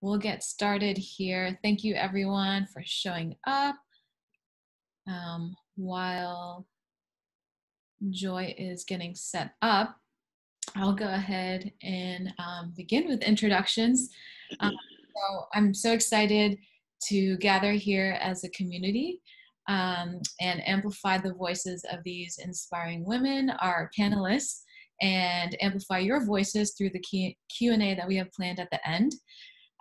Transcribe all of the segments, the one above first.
we'll get started here. Thank you everyone for showing up. Um, while Joy is getting set up, I'll go ahead and um, begin with introductions. Um, so I'm so excited to gather here as a community um, and amplify the voices of these inspiring women, our panelists, and amplify your voices through the Q&A that we have planned at the end.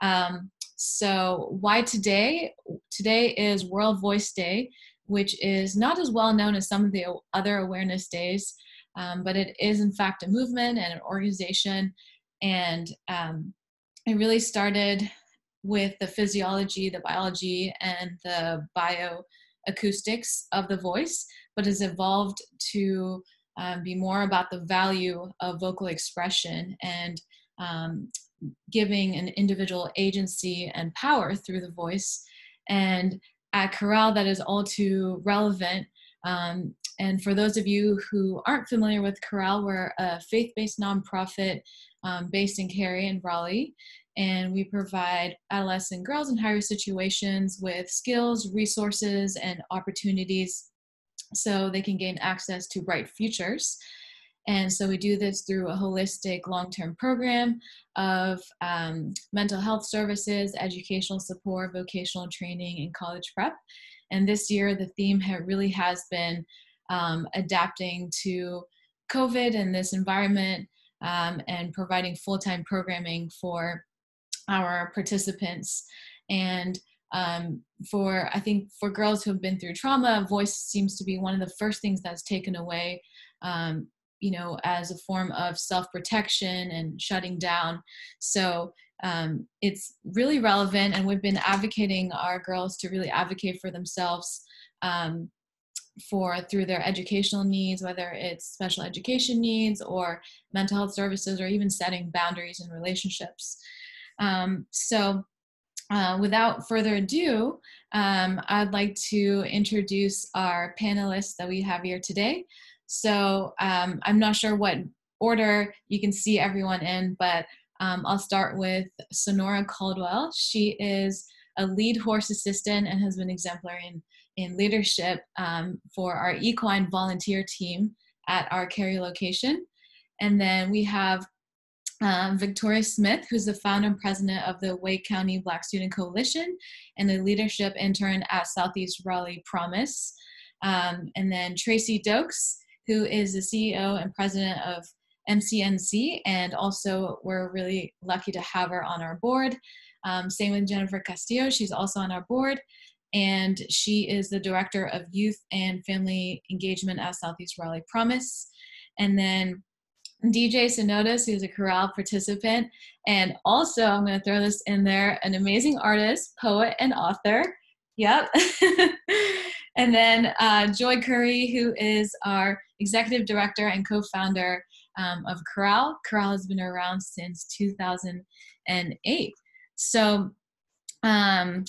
Um, so why today? Today is World Voice Day, which is not as well known as some of the other awareness days, um, but it is in fact a movement and an organization. And um, it really started with the physiology, the biology, and the bioacoustics of the voice, but has evolved to um, be more about the value of vocal expression and um, giving an individual agency and power through the voice. And at Corral, that is all too relevant. Um, and for those of you who aren't familiar with Corral, we're a faith based nonprofit um, based in Cary and Raleigh. And we provide adolescent girls in higher situations with skills, resources, and opportunities so they can gain access to bright futures. And so we do this through a holistic long term program of um, mental health services, educational support, vocational training, and college prep. And this year, the theme really has been um, adapting to COVID and this environment um, and providing full time programming for our participants. And um, for I think for girls who have been through trauma, voice seems to be one of the first things that's taken away um, you know, as a form of self protection and shutting down. So um, it's really relevant, and we've been advocating our girls to really advocate for themselves. Um, for through their educational needs, whether it's special education needs or mental health services, or even setting boundaries in relationships. Um, so, uh, without further ado, um, I'd like to introduce our panelists that we have here today. So um, I'm not sure what order you can see everyone in, but um, I'll start with Sonora Caldwell. She is a lead horse assistant and has been exemplary in, in leadership um, for our equine volunteer team at our Cary location. And then we have um, Victoria Smith, who's the founder and president of the Wake County Black Student Coalition and the leadership intern at Southeast Raleigh Promise. Um, and then Tracy Doaks, who is the CEO and president of MCNC, and also we're really lucky to have her on our board. Um, same with Jennifer Castillo, she's also on our board, and she is the director of youth and family engagement at Southeast Raleigh Promise. And then DJ Sinodis, who's a Corral participant, and also I'm going to throw this in there an amazing artist, poet, and author. Yep. and then uh, Joy Currey, who is our executive director and co-founder um, of Corral. Corral has been around since 2008. So um,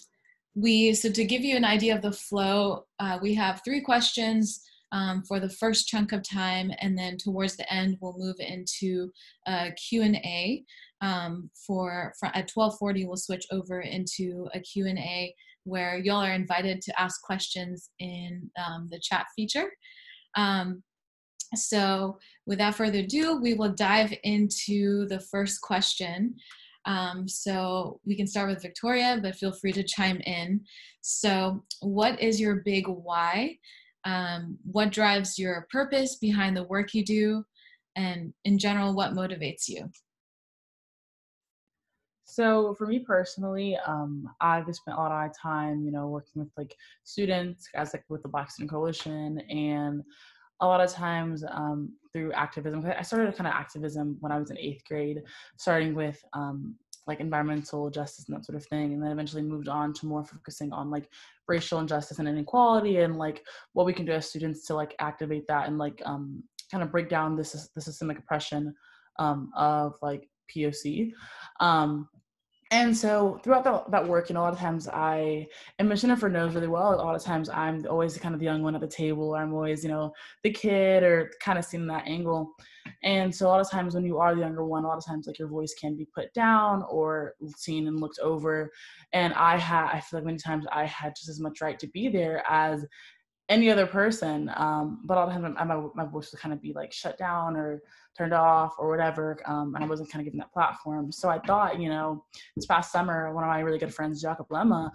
we so to give you an idea of the flow, uh, we have three questions um, for the first chunk of time, and then towards the end we'll move into a Q&A. Um, for, for at 12:40 we'll switch over into a Q&A where y'all are invited to ask questions in um, the chat feature. Um, so without further ado, we will dive into the first question. Um, so we can start with Victoria, but feel free to chime in. So what is your big why? Um, what drives your purpose behind the work you do? And in general, what motivates you? So for me personally, um, I've spent a lot of my time, you know, working with like students as like with the Black Student Coalition and a lot of times um, through activism. I started kind of activism when I was in eighth grade, starting with um, like environmental justice and that sort of thing, and then eventually moved on to more focusing on like racial injustice and inequality and like what we can do as students to like activate that and like um, kind of break down this the systemic oppression um, of like POC. Um, and so throughout that, that work, you know, a lot of times I, and Jennifer knows really well, a lot of times I'm always kind of the young one at the table, or I'm always, you know, the kid or kind of seeing that angle. And so a lot of times when you are the younger one, a lot of times like your voice can be put down or seen and looked over. And I had, I feel like many times I had just as much right to be there as any other person. Um, but all the time my, my voice would kind of be like shut down or turned off or whatever. Um, and I wasn't kind of given that platform. So I thought, you know, this past summer, one of my really good friends, Jacob Lemma,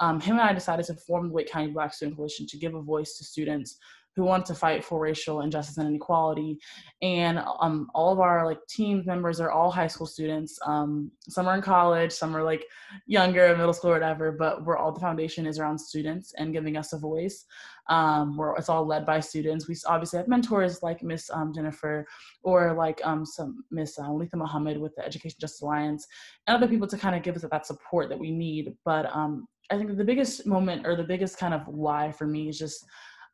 um, him and I decided to form the Wake County Black Student Coalition to give a voice to students who want to fight for racial injustice and inequality. And um, all of our like team members are all high school students. Um, some are in college, some are like younger, middle school, or whatever. But we're all the foundation is around students and giving us a voice. Um, where it's all led by students. We obviously have mentors like Miss um, Jennifer or like um, some Miss uh, Letha Muhammad with the Education Justice Alliance and other people to kind of give us that support that we need. But um, I think the biggest moment or the biggest kind of why for me is just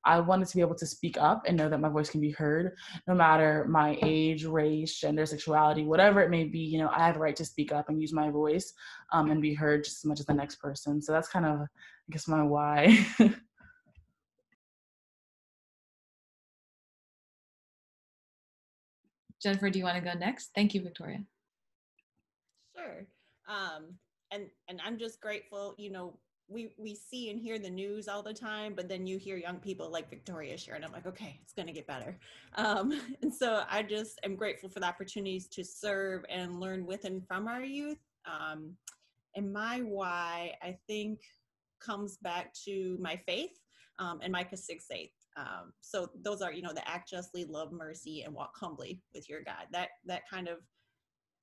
I wanted to be able to speak up and know that my voice can be heard no matter my age, race, gender, sexuality, whatever it may be. You know, I have a right to speak up and use my voice um, and be heard just as much as the next person. So that's kind of, I guess, my why. Jennifer, do you want to go next? Thank you, Victoria. Sure. Um, and and I'm just grateful. You know, we we see and hear the news all the time but then you hear young people like victoria share and i'm like okay it's going to get better. Um, and so i just am grateful for the opportunities to serve and learn with and from our youth. Um, and my why i think comes back to my faith um, and micah 6 8 um, so those are you know the act justly love mercy and walk humbly with your god. That that kind of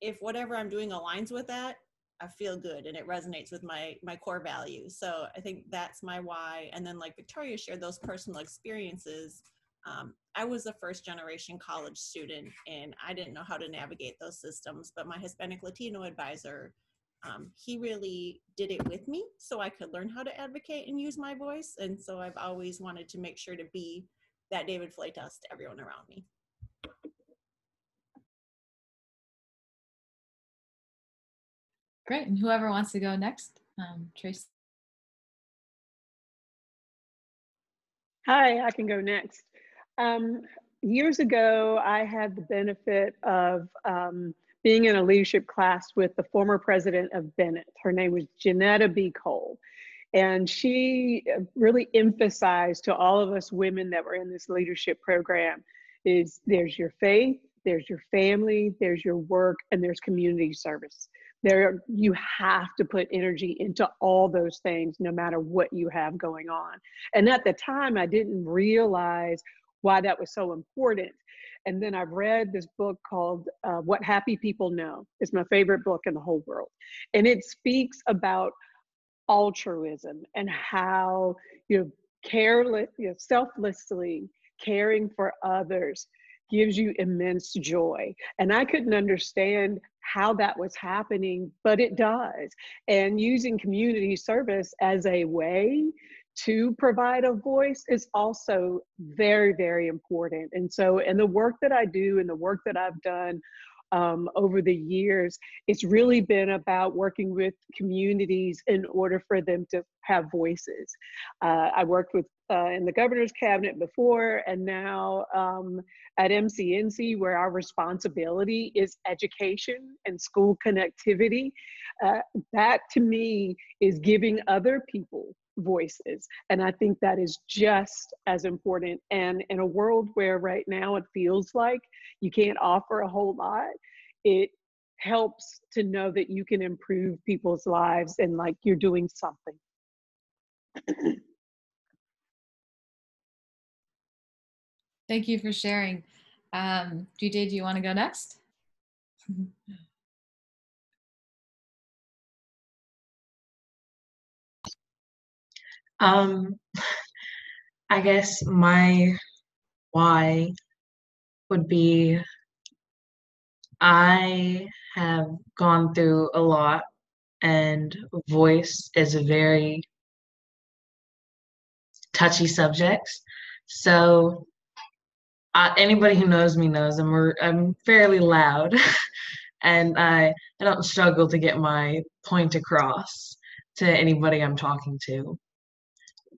if whatever i'm doing aligns with that I feel good and it resonates with my my core values. So I think that's my why. And then like Victoria shared those personal experiences. Um, I was a first generation college student and I didn't know how to navigate those systems, but my Hispanic Latino advisor, um, he really did it with me so I could learn how to advocate and use my voice. And so I've always wanted to make sure to be that David Fleitas to everyone around me. Great. And whoever wants to go next, um, Trace. Hi, I can go next. Um, years ago, I had the benefit of um, being in a leadership class with the former president of Bennett. Her name was Johnnetta B. Cole. And she uh, really emphasized to all of us women that were in this leadership program is there's your faith, there's your family, there's your work, and there's community service there you have to put energy into all those things no matter what you have going on. And at the time i didn't realize why that was so important. And then i've read this book called uh, what happy people know. It's my favorite book in the whole world. And it speaks about altruism and how you know careless you know, selflessly caring for others gives you immense joy. And I couldn't understand how that was happening, but it does. And using community service as a way to provide a voice is also very, very important. And so, and the work that I do and the work that I've done um, over the years, it's really been about working with communities in order for them to have voices. Uh, I worked with uh, in the governor's cabinet before, and now um, at MCNC, where our responsibility is education and school connectivity. Uh, that to me is giving other people voices. And I think that is just as important. And in a world where right now it feels like you can't offer a whole lot, it helps to know that you can improve people's lives and like you're doing something. Thank you for sharing. Um, Jude, do you want to go next? Um, I guess my why would be I have gone through a lot, and voice is a very touchy subject. So, uh, anybody who knows me knows I'm, I'm fairly loud, and I, I don't struggle to get my point across to anybody I'm talking to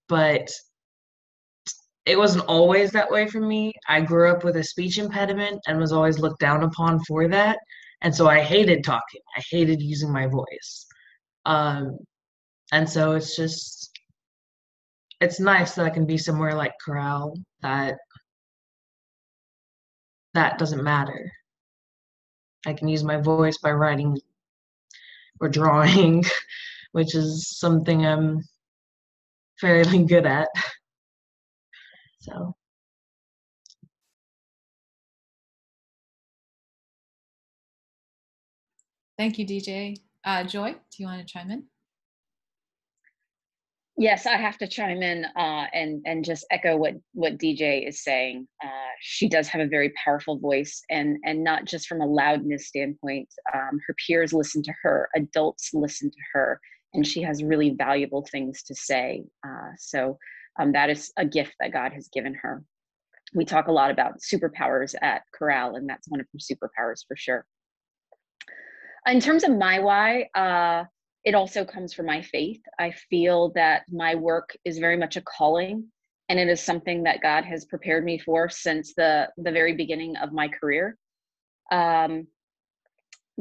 but it wasn't always that way for me. I grew up with a speech impediment and was always looked down upon for that. And so I hated talking. I hated using my voice. Um, and so it's just, it's nice that I can be somewhere like Corral that that doesn't matter. I can use my voice by writing or drawing, which is something I'm fairly good at. So. Thank you, DJ. Uh, Joy, do you want to chime in? Yes, I have to chime in uh, and and just echo what what DJ is saying. Uh, she does have a very powerful voice, and and not just from a loudness standpoint. Um, her peers listen to her, adults listen to her, and she has really valuable things to say. Uh, so um, that is a gift that God has given her. We talk a lot about superpowers at Corral, and that's one of her superpowers for sure. In terms of my why, uh, it also comes from my faith. I feel that my work is very much a calling and it is something that God has prepared me for since the the very beginning of my career. Um,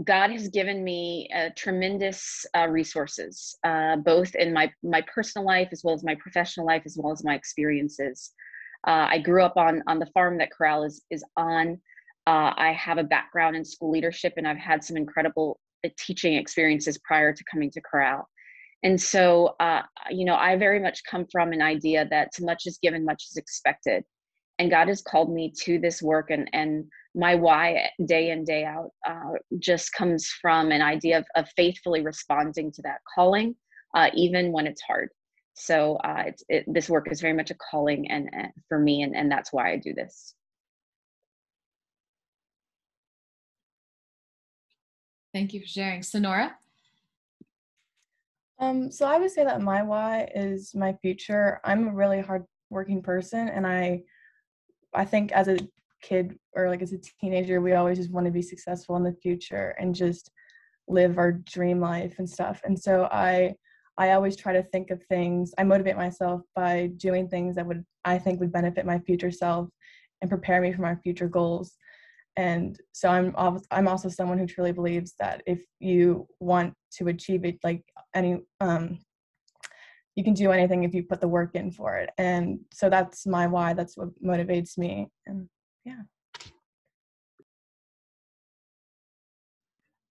God has given me uh, tremendous uh, resources, uh, both in my my personal life as well as my professional life, as well as my experiences. Uh, I grew up on on the farm that Corral is is on. Uh, I have a background in school leadership, and I've had some incredible teaching experiences prior to coming to Corral. And so, uh, you know, I very much come from an idea that much is given, much is expected. And God has called me to this work, and, and my why day in, day out uh, just comes from an idea of, of faithfully responding to that calling, uh, even when it's hard. So, uh, it's, it, this work is very much a calling and, and for me, and, and that's why I do this. Thank you for sharing. Sonora? Um, so I would say that my why is my future. I'm a really hard working person and I I think as a kid or like as a teenager, we always just want to be successful in the future and just live our dream life and stuff. And so I I always try to think of things. I motivate myself by doing things that would I think would benefit my future self and prepare me for my future goals and so i'm i'm also someone who truly believes that if you want to achieve it like any um you can do anything if you put the work in for it and so that's my why that's what motivates me and yeah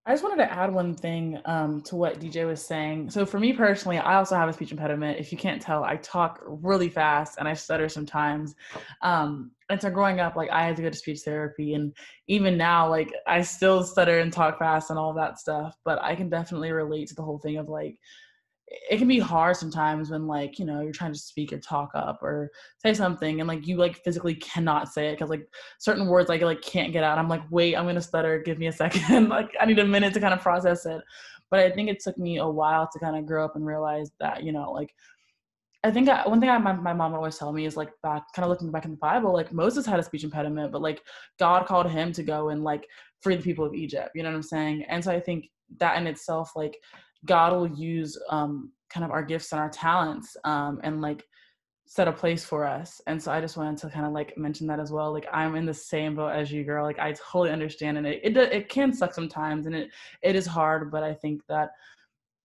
I just wanted to add one thing um, to what DJ was saying. So for me personally, I also have a speech impediment. If you can't tell, I talk really fast and I stutter sometimes. Um, and so growing up, like I had to go to speech therapy, and even now, like I still stutter and talk fast and all that stuff. But I can definitely relate to the whole thing of like it can be hard sometimes when like you know you're trying to speak or talk up or say something and like you like physically cannot say it because like certain words like like can't get out i'm like wait i'm gonna stutter give me a second like i need a minute to kind of process it but i think it took me a while to kind of grow up and realize that you know like I think I, one thing I, my, my mom would always tell me is like back, kind of looking back in the Bible, like Moses had a speech impediment, but like God called him to go and like free the people of Egypt. You know what I'm saying? And so I think that in itself, like God will use um, kind of our gifts and our talents um, and like set a place for us. And so I just wanted to kind of like mention that as well. Like I'm in the same boat as you, girl. Like I totally understand, and it it, it can suck sometimes, and it it is hard. But I think that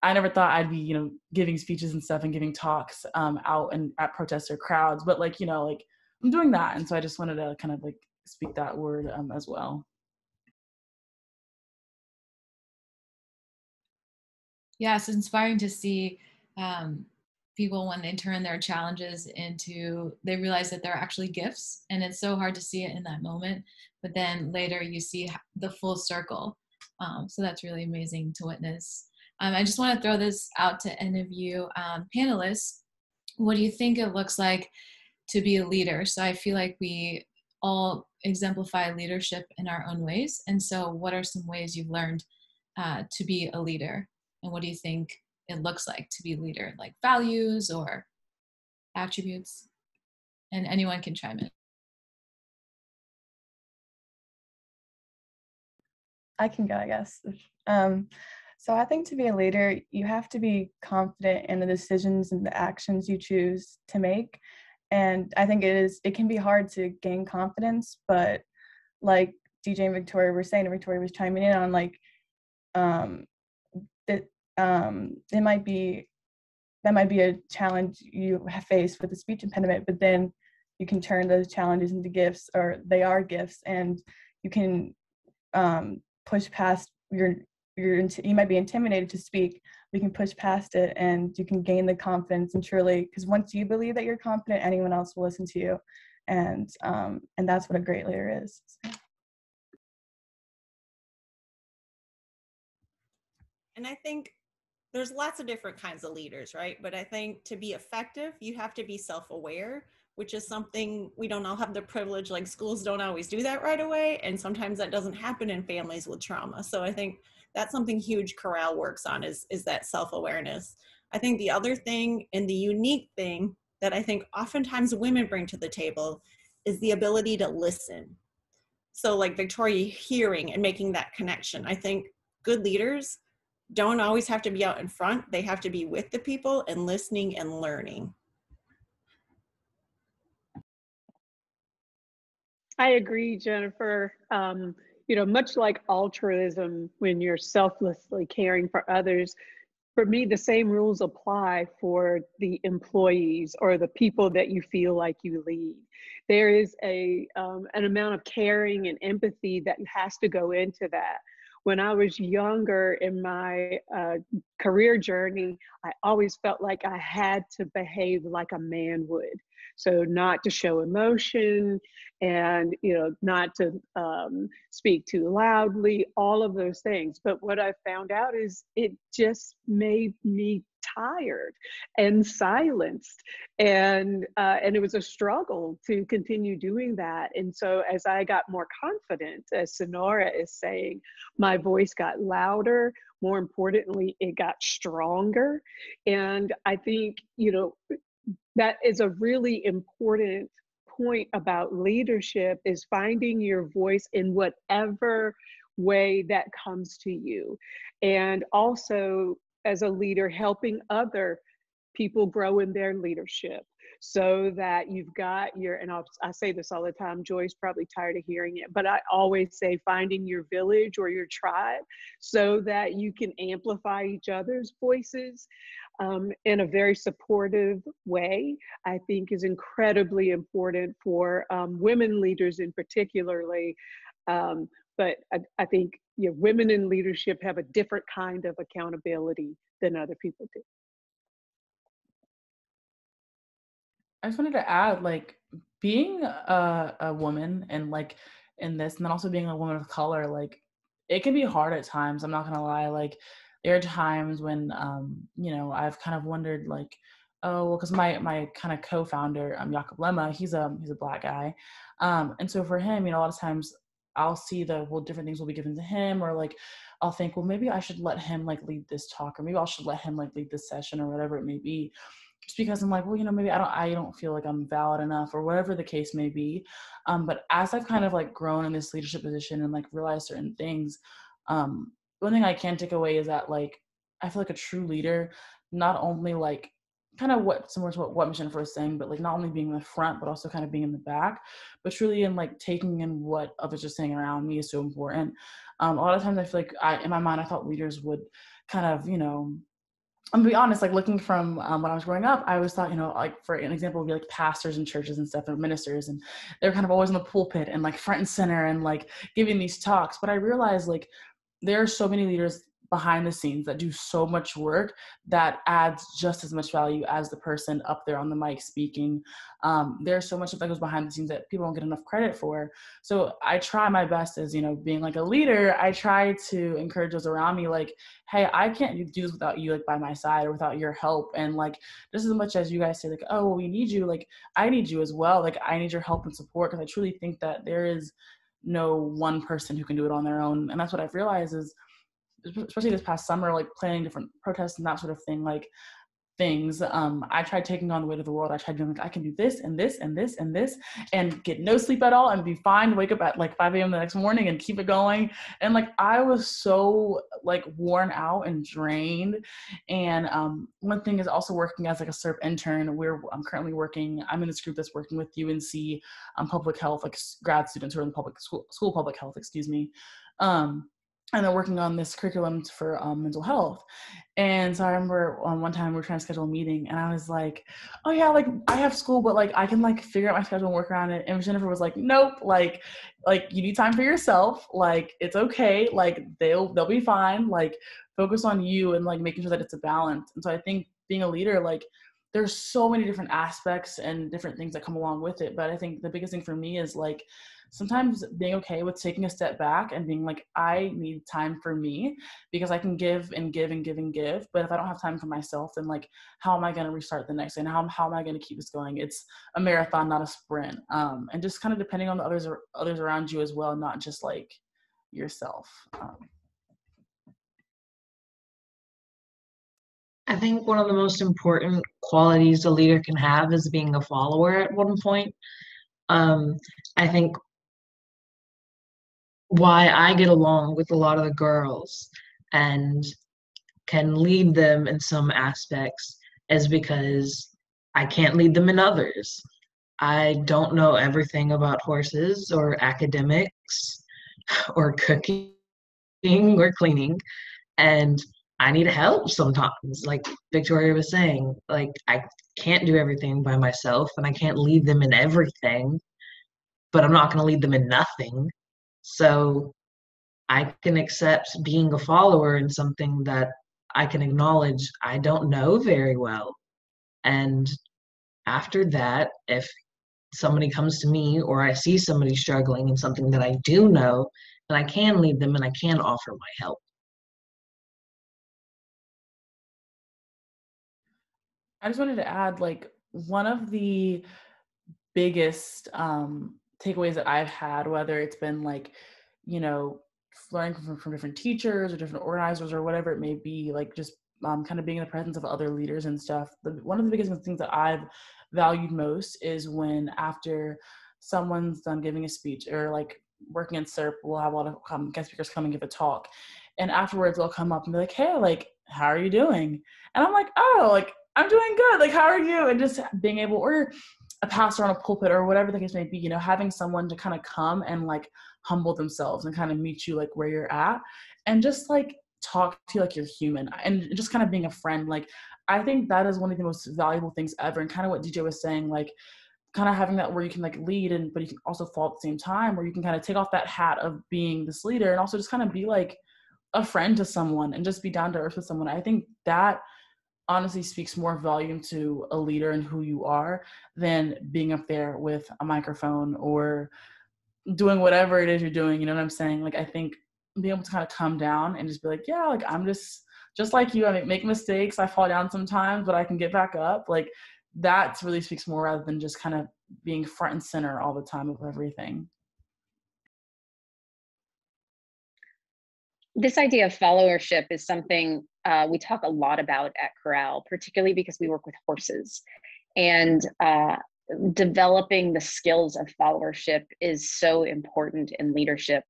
I never thought I'd be you know giving speeches and stuff and giving talks um, out and at protests protester crowds. But like you know like I'm doing that, and so I just wanted to kind of like speak that word um, as well. Yeah, it's inspiring to see um, people when they turn their challenges into, they realize that they're actually gifts. And it's so hard to see it in that moment. But then later you see the full circle. Um, so that's really amazing to witness. Um, I just want to throw this out to any of you um, panelists. What do you think it looks like to be a leader? So I feel like we all exemplify leadership in our own ways. And so, what are some ways you've learned uh, to be a leader? And what do you think it looks like to be a leader? Like values or attributes? And anyone can chime in. I can go i guess. Um, so i think to be a leader you have to be confident in the decisions and the actions you choose to make. And I think it is it can be hard to gain confidence, but like DJ and Victoria were saying, and Victoria was chiming in on like um that um it might be that might be a challenge you have faced with a speech impediment, but then you can turn those challenges into gifts or they are gifts and you can um, push past your your you might be intimidated to speak we can push past it and you can gain the confidence and truly because once you believe that you're confident anyone else will listen to you and um, and that's what a great leader is and i think there's lots of different kinds of leaders right? But i think to be effective you have to be self-aware which is something we don't all have the privilege like schools don't always do that right away and sometimes that doesn't happen in families with trauma. So i think that's something huge Corral works on is is that self-awareness. I think the other thing and the unique thing that i think oftentimes women bring to the table is the ability to listen. So like victoria hearing and making that connection. I think good leaders don't always have to be out in front they have to be with the people and listening and learning I agree, Jennifer. Um, you know, much like altruism, when you're selflessly caring for others, for me, the same rules apply for the employees or the people that you feel like you lead. There is a um, an amount of caring and empathy that has to go into that. When I was younger in my uh, career journey, I always felt like I had to behave like a man would. So not to show emotion and, you know, not to um, speak too loudly, all of those things. But what I found out is it just made me tired and silenced. And uh, and it was a struggle to continue doing that. And so as i got more confident as sonora is saying my voice got louder. More importantly it got stronger. And i think you know that is a really important point about leadership is finding your voice in whatever way that comes to you. And also as a leader helping other people grow in their leadership so that you've got your and I'll, i say this all the time joy's probably tired of hearing it but i always say finding your village or your tribe so that you can amplify each other's voices um, in a very supportive way, I think is incredibly important for um, women leaders in particularly. Um, but I, I think you know, women in leadership have a different kind of accountability than other people do. I just wanted to add, like, being a, a woman and like in this, and then also being a woman of color, like, it can be hard at times. I'm not gonna lie. Like, there are times when um, you know I've kind of wondered like, oh well, because my my kind of co-founder um, Jakob Lemma, he's a he's a black guy, um, and so for him, you know, a lot of times I'll see the well different things will be given to him, or like I'll think, well, maybe I should let him like lead this talk, or maybe I should let him like lead this session, or whatever it may be. Just because I'm like, well, you know, maybe I don't, I don't feel like I'm valid enough, or whatever the case may be. Um, but as I've kind of like grown in this leadership position and like realized certain things, um, one thing I can take away is that like I feel like a true leader, not only like kind of what similar to what, what Jennifer was saying, but like not only being in the front, but also kind of being in the back, but truly in like taking in what others are saying around me is so important. Um, a lot of times I feel like I, in my mind, I thought leaders would kind of, you know, I'm gonna be honest, like looking from um, when I was growing up, I always thought, you know, like for an example, would be like pastors and churches and stuff and ministers, and they're kind of always in the pulpit and like front and center and like giving these talks. But I realized like there are so many leaders behind the scenes that do so much work that adds just as much value as the person up there on the mic speaking. Um, there's so much that goes behind the scenes that people don't get enough credit for. So I try my best as, you know, being like a leader, I try to encourage those around me, like, hey, I can't do this without you, like by my side or without your help. And like, just as much as you guys say, like, oh, well, we need you, like, I need you as well. Like, I need your help and support because I truly think that there is no one person who can do it on their own. And that's what I've realized is, especially this past summer, like planning different protests and that sort of thing, like things. Um, I tried taking on the weight of the world. I tried doing like I can do this and this and this and this and get no sleep at all and be fine. Wake up at like 5 a.m. the next morning and keep it going. And like I was so like worn out and drained. And um, one thing is also working as like a SERP intern. We're I'm currently working. I'm in this group that's working with UNC um, public health, like grad students who are in public school, school public health. Excuse me. Um, and they're working on this curriculum for um, mental health. And so I remember um, one time we were trying to schedule a meeting, and I was like, "Oh yeah, like I have school, but like I can like figure out my schedule and work around it." And Jennifer was like, "Nope, like like you need time for yourself. Like it's okay. Like they'll they'll be fine. Like focus on you and like making sure that it's a balance." And so I think being a leader, like there's so many different aspects and different things that come along with it. But I think the biggest thing for me is like sometimes being okay with taking a step back and being like, I need time for me because I can give and give and give and give. But if I don't have time for myself, then like, how am I going to restart the next day? And how, how am I going to keep this going? It's a marathon, not a sprint. Um, and just kind of depending on the others, others around you as well, not just like yourself. Um, I think one of the most important qualities a leader can have is being a follower at one point. Um, I think why I get along with a lot of the girls and can lead them in some aspects is because I can't lead them in others. I don't know everything about horses or academics or cooking or cleaning. And I need help sometimes. Like Victoria was saying, like I can't do everything by myself and I can't lead them in everything, but I'm not going to lead them in nothing. So I can accept being a follower in something that I can acknowledge I don't know very well. And after that, if somebody comes to me or I see somebody struggling in something that I do know, then I can lead them and I can offer my help. I just wanted to add like one of the biggest um takeaways that I've had, whether it's been like, you know, learning from, from different teachers or different organizers or whatever it may be, like just um, kind of being in the presence of other leaders and stuff. The, one of the biggest things that I've valued most is when after someone's done giving a speech or like working in SERP, we'll have a lot of um, guest speakers come and give a talk. And afterwards they'll come up and be like, hey, like, how are you doing? And I'm like, oh, like, I'm doing good. Like, how are you? And just being able, or a pastor on a pulpit or whatever the case may be, you know, having someone to kind of come and like humble themselves and kind of meet you like where you're at and just like talk to you like you're human and just kind of being a friend. Like, I think that is one of the most valuable things ever. And kind of what DJ was saying, like, kind of having that where you can like lead and but you can also fall at the same time where you can kind of take off that hat of being this leader and also just kind of be like a friend to someone and just be down to earth with someone. I think that honestly speaks more volume to a leader and who you are than being up there with a microphone or doing whatever it is you're doing. You know what I'm saying? Like, I think being able to kind of come down and just be like, yeah, like I'm just just like you. I make mistakes. I fall down sometimes, but I can get back up. Like that really speaks more rather than just kind of being front and center all the time of everything. This idea of followership is something uh, we talk a lot about at Corral, particularly because we work with horses. And uh, developing the skills of followership is so important in leadership.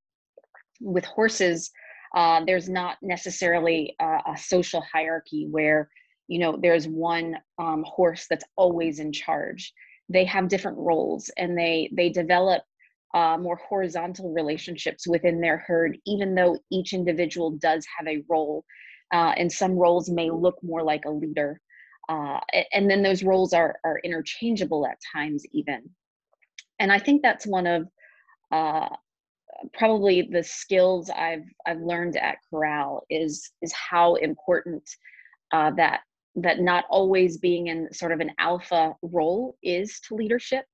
With horses, uh, there's not necessarily a, a, social hierarchy where you know there's one um, horse that's always in charge. They have different roles, and they they develop uh, more horizontal relationships within their herd, even though each individual does have a role uh, and some roles may look more like a leader. Uh, and then those roles are, are interchangeable at times even. And I think that's one of uh, probably the skills I've I've learned at Corral is is how important uh, that that not always being in sort of an alpha role is to leadership.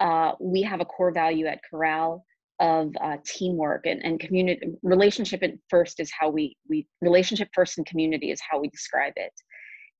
Uh, we have a core value at Corral of uh, teamwork and, and community relationship at first is how we we relationship first and community is how we describe it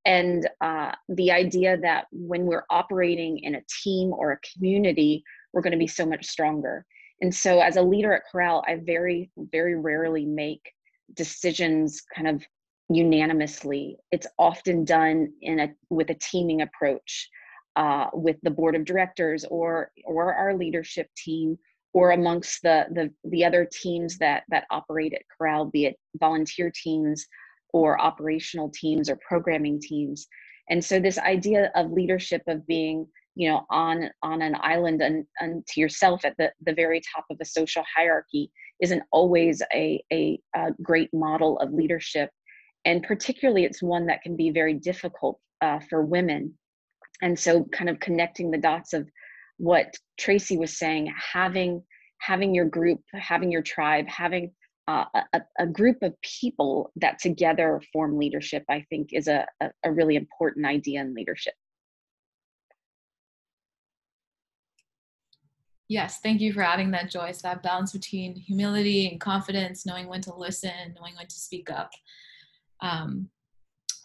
and uh, the idea that when we're operating in a team or a community we're going to be so much stronger and so as a leader at corral i very very rarely make decisions kind of unanimously. It's often done in a with a teaming approach uh, with the board of directors or or our leadership team or amongst the the, the other teams that that operate at Corral, be it volunteer teams or operational teams or programming teams. And so this idea of leadership of being you know on on an island and, and to yourself at the, the very top of a social hierarchy isn't always a, a, a great model of leadership and particularly it's one that can be very difficult uh, for women and so kind of connecting the dots of what tracy was saying having having your group having your tribe having uh, a, a, group of people that together form leadership i think is a, a, a really important idea in leadership Yes, thank you for adding that, Joyce. That balance between humility and confidence, knowing when to listen, knowing when to speak up. Um,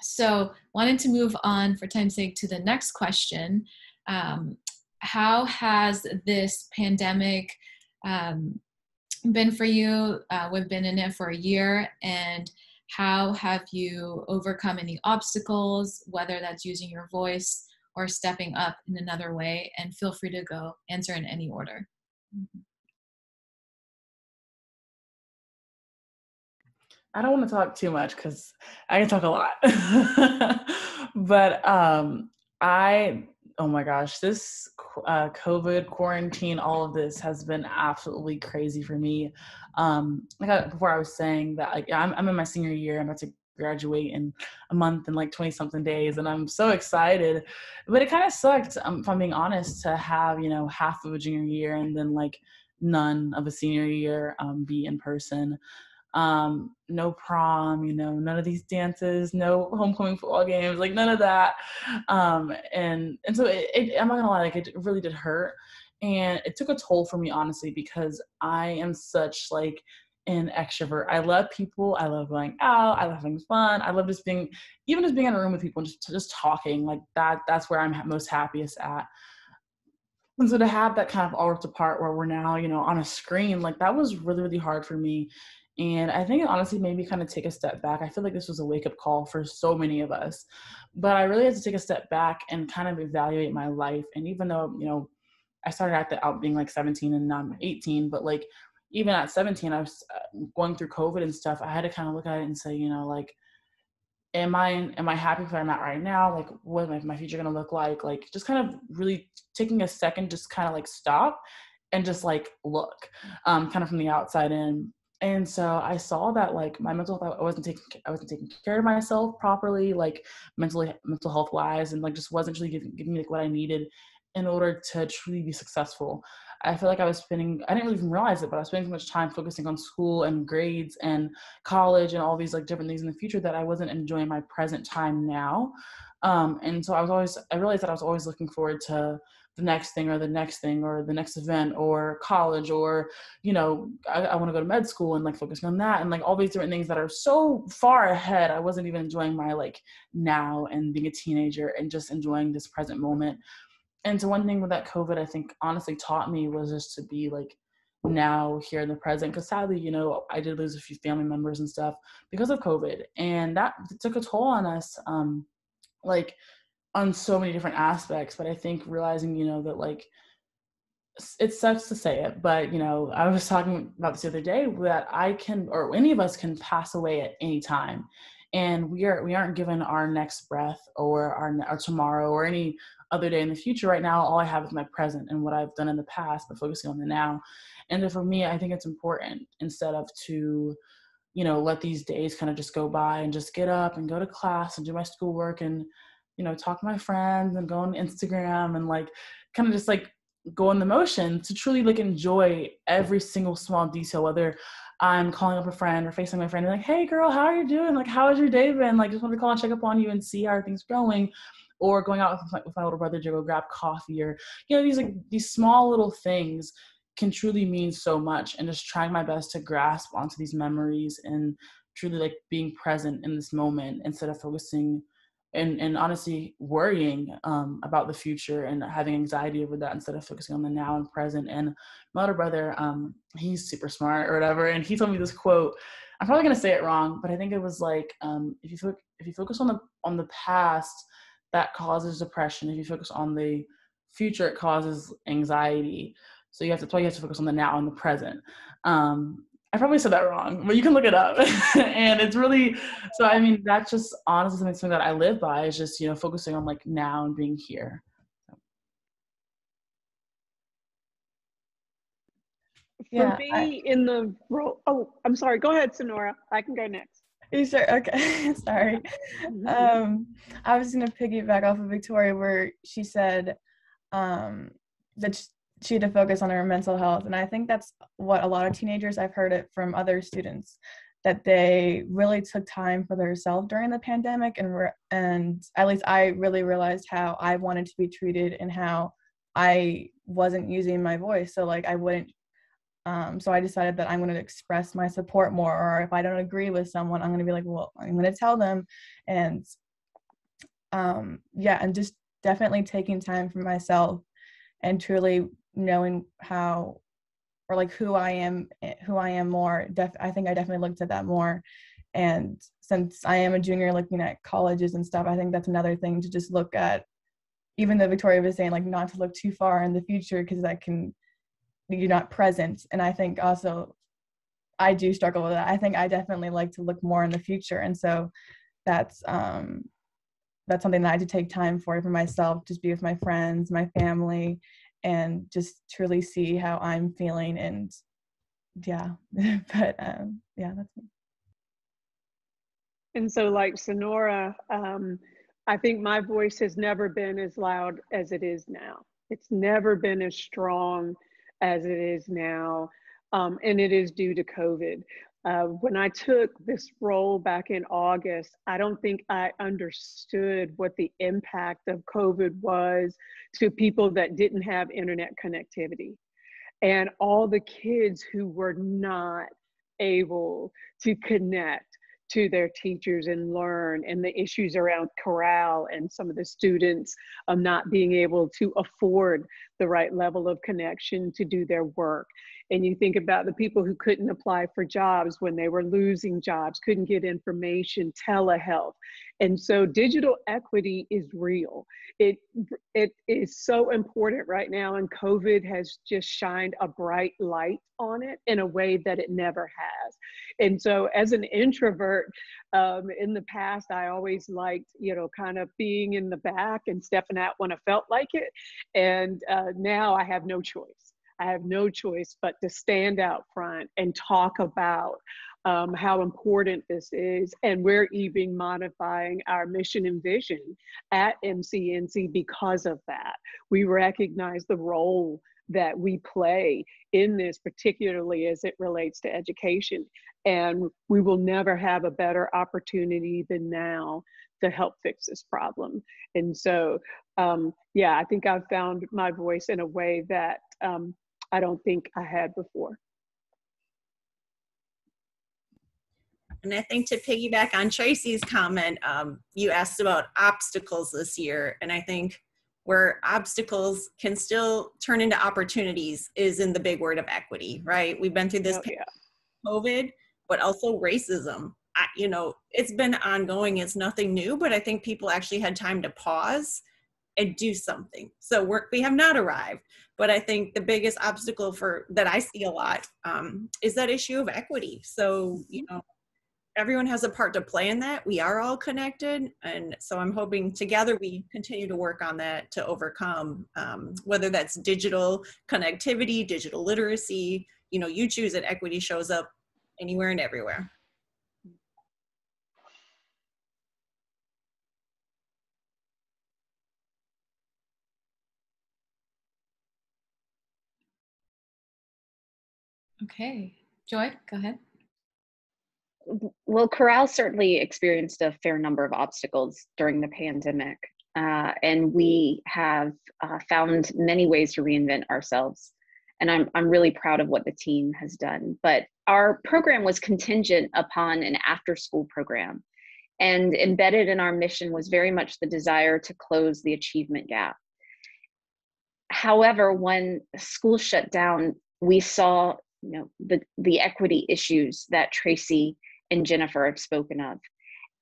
so, wanted to move on for time's sake to the next question. Um, how has this pandemic um, been for you? Uh, we've been in it for a year, and how have you overcome any obstacles, whether that's using your voice or stepping up in another way and feel free to go answer in any order. I don't want to talk too much because I can talk a lot. but um, I, oh my gosh, this uh, COVID quarantine, all of this has been absolutely crazy for me. Um, like I, before, I was saying that like I'm, I'm in my senior year. I'm about to graduate in a month and like 20 something days and i'm so excited but it kind of sucked um, if i'm being honest to have you know half of a junior year and then like none of a senior year um, be in person um, no prom you know none of these dances no homecoming football games like none of that um, and and so it, it, i'm not gonna lie like it really did hurt and it took a toll for me honestly because i am such like an extrovert. I love people. I love going out. I love having fun. I love just being, even just being in a room with people and just just talking. Like that. That's where I'm most happiest at. And so to have that kind of all ripped apart, where we're now, you know, on a screen, like that was really really hard for me. And I think it honestly made me kind of take a step back. I feel like this was a wake up call for so many of us. But I really had to take a step back and kind of evaluate my life. And even though, you know, I started at the out being like 17 and now I'm 18, but like even at 17, I was uh, going through COVID and stuff. I had to kind of look at it and say, you know, like, am I am I happy where I'm at right now? Like, what is my future gonna look like? Like, just kind of really taking a second, just kind of like stop and just like look, um, kind of from the outside in. And so I saw that like my mental health, I wasn't taking, I wasn't taking care of myself properly, like mentally, mental health wise, and like just wasn't really giving, giving me like what I needed in order to truly be successful. I feel like I was spending, I didn't really even realize it, but I was spending so much time focusing on school and grades and college and all these like different things in the future that I wasn't enjoying my present time now. Um, and so I was always, I realized that I was always looking forward to the next thing or the next thing or the next event or college or, you know, I, I want to go to med school and like focusing on that and like all these different things that are so far ahead. I wasn't even enjoying my like now and being a teenager and just enjoying this present moment and so one thing with that COVID, I think honestly taught me was just to be like now here in the present. Because sadly, you know, I did lose a few family members and stuff because of COVID, and that took a toll on us. Um, like on so many different aspects. But I think realizing, you know, that like it sucks to say it, but you know, I was talking about this the other day that I can, or any of us can pass away at any time, and we are we aren't given our next breath or our or tomorrow or any other day in the future. Right now, all I have is my present and what I've done in the past, but focusing on the now. And for me, I think it's important instead of to, you know, let these days kind of just go by and just get up and go to class and do my schoolwork and, you know, talk to my friends and go on Instagram and like kind of just like go in the motion to truly like enjoy every single small detail, whether I'm calling up a friend or facing my friend and like, hey girl, how are you doing? Like, how has your day been? Like, just want to call and check up on you and see how things going or going out with my, with my brother to go grab coffee or you know these like these small little things can truly mean so much and just trying my best to grasp onto these memories and truly like being present in this moment instead of focusing and and honestly worrying um, about the future and having anxiety over that instead of focusing on the now and present and my older brother um, he's super smart or whatever and he told me this quote I'm probably gonna say it wrong, but I think it was like um, if you fo- if you focus on the on the past, that causes depression. If you focus on the future, it causes anxiety. So you have to that's you have to focus on the now and the present. Um, I probably said that wrong, but you can look it up. and it's really so I mean that's just honestly something that I live by is just, you know, focusing on like now and being here. For me, I, in the role, oh, I'm sorry. Go ahead, Sonora. I can go next. You sure? Okay, sorry. Mm-hmm. Um, I was gonna piggyback off of Victoria where she said um, that she to focus on her mental health, and I think that's what a lot of teenagers I've heard it from other students that they really took time for themselves during the pandemic, and re- and at least I really realized how I wanted to be treated and how I wasn't using my voice. So like I wouldn't um, so I decided that I'm going to express my support more, or if I don't agree with someone, I'm going to be like, well, I'm going to tell them, and um, yeah, and just definitely taking time for myself and truly knowing how or like who I am, eh, who I am more. Def- I think I definitely looked at that more, and since I am a junior, looking at colleges and stuff, I think that's another thing to just look at. Even though Victoria was saying like not to look too far in the future because that can you're not present and i think also i do struggle with that i think i definitely like to look more in the future and so that's um that's something that i had to take time for for myself just be with my friends my family and just truly see how i'm feeling and yeah but um yeah that's me and so like sonora um i think my voice has never been as loud as it is now it's never been as strong as it is now, um, and it is due to COVID. Uh, when I took this role back in August, I don't think I understood what the impact of COVID was to people that didn't have internet connectivity and all the kids who were not able to connect to their teachers and learn and the issues around corral and some of the students um, not being able to afford the right level of connection to do their work and you think about the people who couldn't apply for jobs when they were losing jobs couldn't get information telehealth. And so digital equity is real. It it is so important right now and covid has just shined a bright light on it in a way that it never has. And so as an introvert um, in the past i always liked you know kind of being in the back and stepping out when i felt like it. And uh, now i have no choice I have no choice but to stand out front and talk about um, how important this is. And we're even modifying our mission and vision at MCNC because of that. We recognize the role that we play in this, particularly as it relates to education. And we will never have a better opportunity than now to help fix this problem. And so, um, yeah, I think I've found my voice in a way that um, I don't think I had before. And I think to piggyback on Tracy's comment, um, you asked about obstacles this year. And I think where obstacles can still turn into opportunities is in the big word of equity, right? We've been through this oh, yeah. COVID, but also racism. I, you know, it's been ongoing, it's nothing new, but I think people actually had time to pause and do something. So we're, we have not arrived, but I think the biggest obstacle for that I see a lot um, is that issue of equity. So you know, everyone has a part to play in that. We are all connected, and so I'm hoping together we continue to work on that to overcome um, whether that's digital connectivity, digital literacy. You know, you choose it. Equity shows up anywhere and everywhere. Okay, Joy, go ahead. Well, Corral certainly experienced a fair number of obstacles during the pandemic, uh, and we have uh, found many ways to reinvent ourselves. And I'm, I'm really proud of what the team has done. But our program was contingent upon an after school program. And embedded in our mission was very much the desire to close the achievement gap. However, when school shut down, we saw you know the the equity issues that Tracy and Jennifer have spoken of.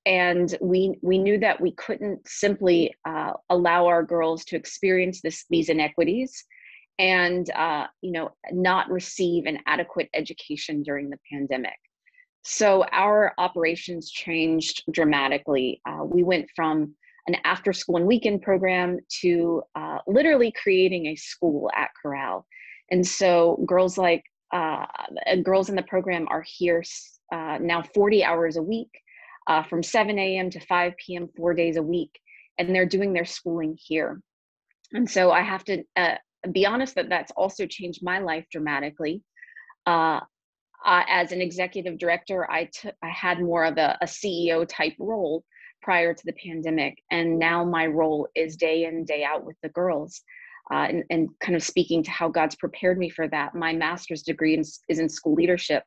And we, we knew that we couldn't simply uh, allow our girls to experience this, these inequities and uh, you know not receive an adequate education during the pandemic. So our operations changed dramatically. Uh, we went from an after school and weekend program to uh, literally creating a school at corral. And so girls like uh, girls in the program are here uh, now 40 hours a week uh, from 7 a.m to 5 p.m four days a week and they're doing their schooling here and so i have to uh, be honest that that's also changed my life dramatically. Uh, as an executive director, I, t- I had more of a, a CEO type role prior to the pandemic, and now my role is day in day out with the girls. Uh, and, and, kind of speaking to how God's prepared me for that. My master's degree in, is in school leadership.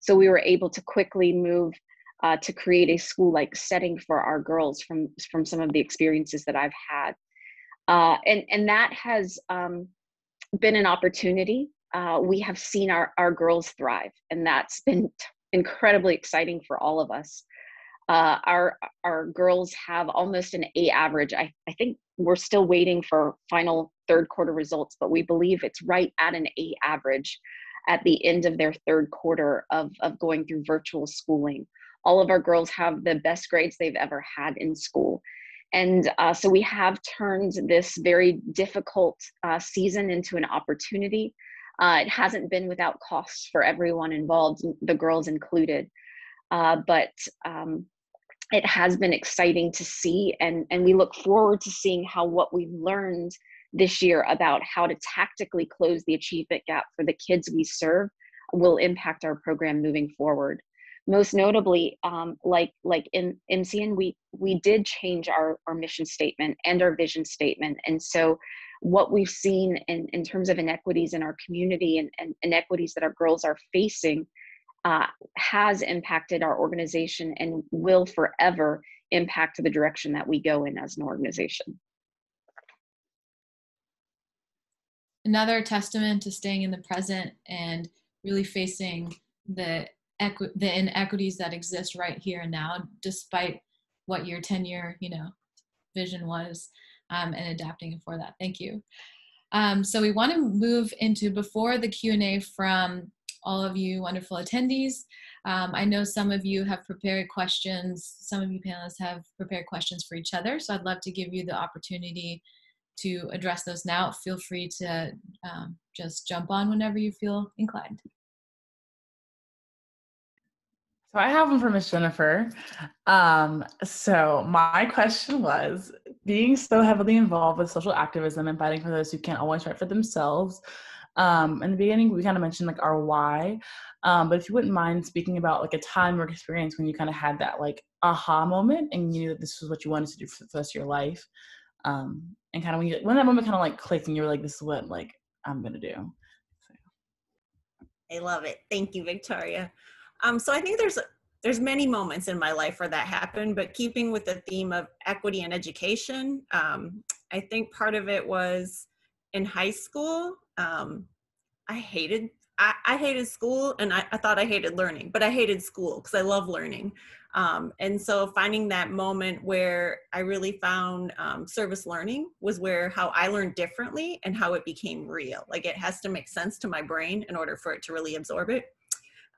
So we were able to quickly move uh, to create a school like setting for our girls from, from some of the experiences that I've had. Uh, and, and that has um, been an opportunity. Uh, we have seen our, our girls thrive, and that's been t- incredibly exciting for all of us. Uh, our our girls have almost an A average. I, I think we're still waiting for final third quarter results, but we believe it's right at an A average at the end of their third quarter of, of going through virtual schooling. All of our girls have the best grades they've ever had in school. And uh, so we have turned this very difficult uh, season into an opportunity. Uh, it hasn't been without costs for everyone involved, the girls included. Uh, but um, it has been exciting to see, and, and we look forward to seeing how what we've learned this year about how to tactically close the achievement gap for the kids we serve will impact our program moving forward. Most notably um, like like in MCNC we we did change our our mission statement and our vision statement. And so what we've seen in, in terms of inequities in our community and, and inequities that our girls are facing uh, has impacted our organization and will forever impact the direction that we go in as an organization another testament to staying in the present and really facing the equi- the inequities that exist right here and now, despite what your 10 year, you know, vision was um, and adapting for that. Thank you. Um, so we want to move into before the Q&A from all of you wonderful attendees. Um, I know some of you have prepared questions. Some of you panelists have prepared questions for each other. So I'd love to give you the opportunity to address those now. Feel free to um, just jump on whenever you feel inclined. So I have one for Miss Jennifer. Um, so my question was being so heavily involved with social activism and fighting for those who can't always fight for themselves. Um, in the beginning, we kind of mentioned like our why. Um, but if you wouldn't mind speaking about like a time or experience when you kind of had that like aha moment and you knew that this was what you wanted to do for the rest of your life. Um, and kind of when you when that moment kind of like clicked and you were like, this is what like I'm gonna do. So. I love it. Thank you, Victoria. Um, so I think there's there's many moments in my life where that happened, but keeping with the theme of equity and education, um, I think part of it was in high school. Um, I hated I, I, hated school and I, I, thought I hated learning, but I hated school because I love learning. Um, and so finding that moment where I really found um, service learning was where how I learned differently and how it became real. Like it has to make sense to my brain in order for it to really absorb it.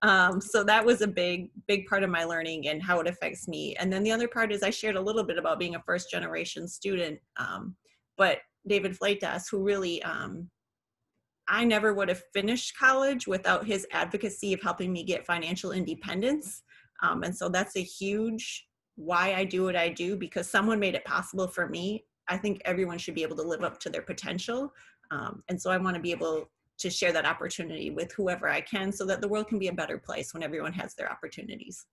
Um, so that was a big, big part of my learning and how it affects me. And then the other part is I shared a little bit about being a first generation student. Um, but David Fleitas, who really, um, I never would have finished college without his advocacy of helping me get financial independence. Um, and so that's a huge why I do what I do because someone made it possible for me. I think everyone should be able to live up to their potential. Um, and so I want to be able to share that opportunity with whoever I can so that the world can be a better place when everyone has their opportunities.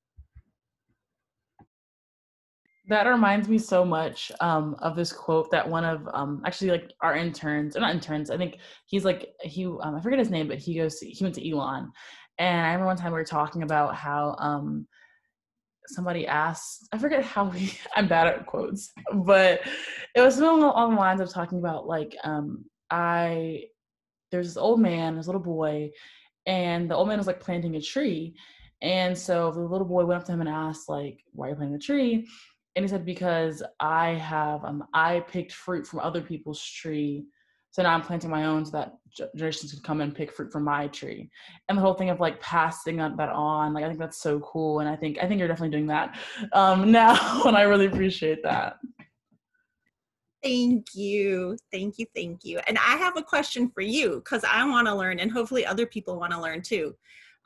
That reminds me so much um, of this quote that one of um, actually like our interns, or not interns, I think he's like he um, I forget his name, but he goes to, he went to Elon, and I remember one time we were talking about how um, somebody asked I forget how he I'm bad at quotes, but it was along the lines of talking about like um, I there's this old man, this little boy, and the old man was like planting a tree. And so the little boy went up to him and asked, like, why are you planting the tree? And he said, because I have, um, I picked fruit from other people's tree. So now I'm planting my own so that generations can come and pick fruit from my tree. And the whole thing of like passing that on, like, I think that's so cool. And I think, I think you're definitely doing that um, now. and I really appreciate that. Thank you. Thank you. Thank you. And I have a question for you because I want to learn, and hopefully other people want to learn too.